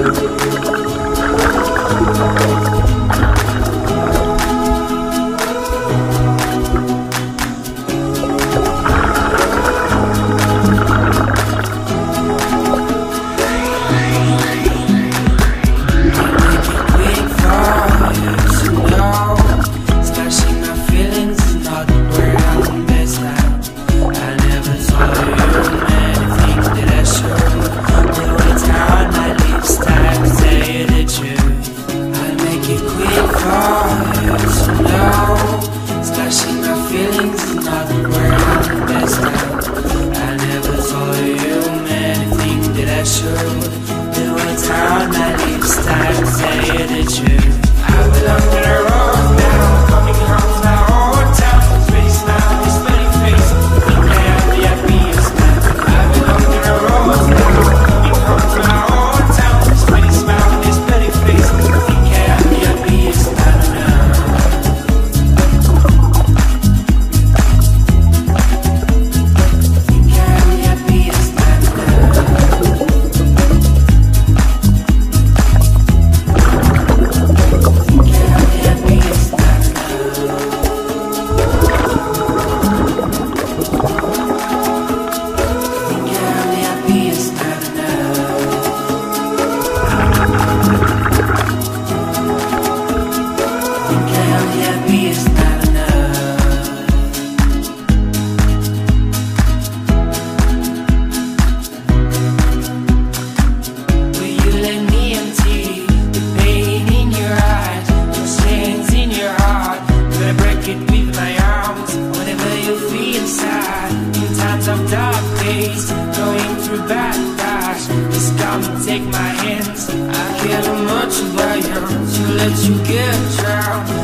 Thank you. ways, going through bad backpacks. Just got me, take my hands. I care too much about you to let you get drowned.